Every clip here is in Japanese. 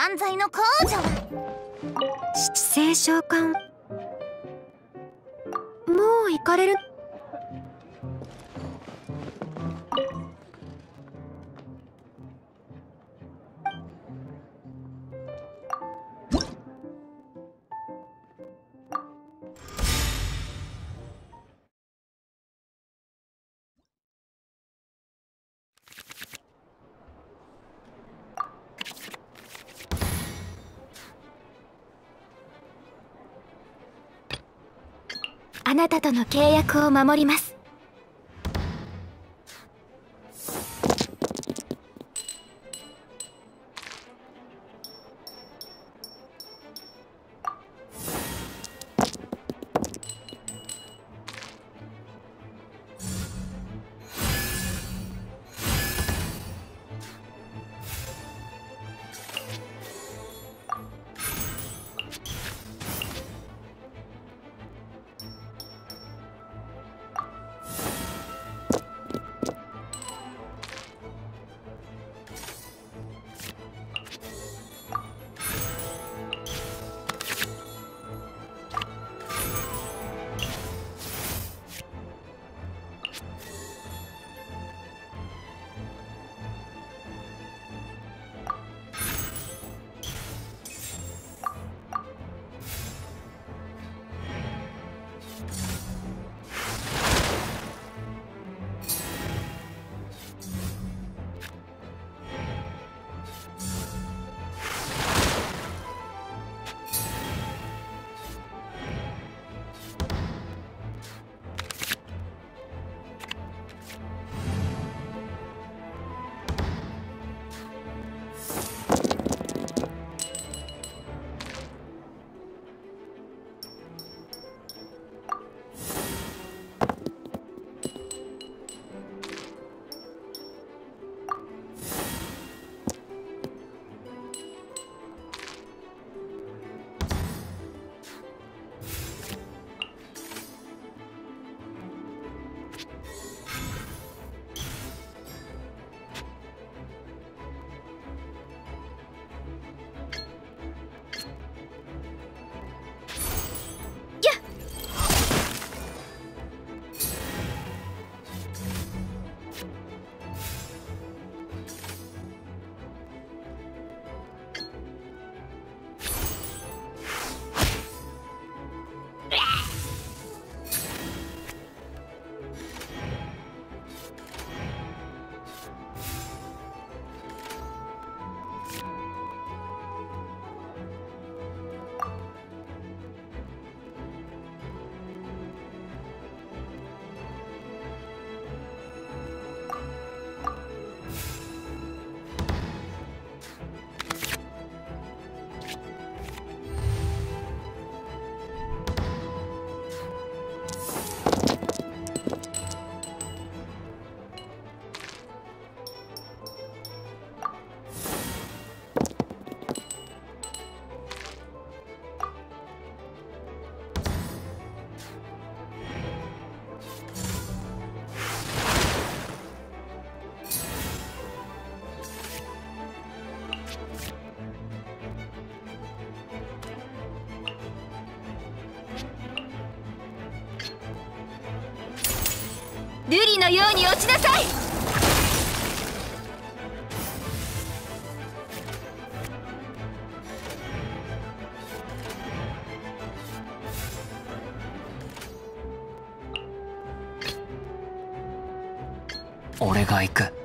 断罪の工女七星召喚。もう行かれるあなたとの契約を守ります。瑠璃のように落ちなさい！俺が行く。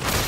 Ugh.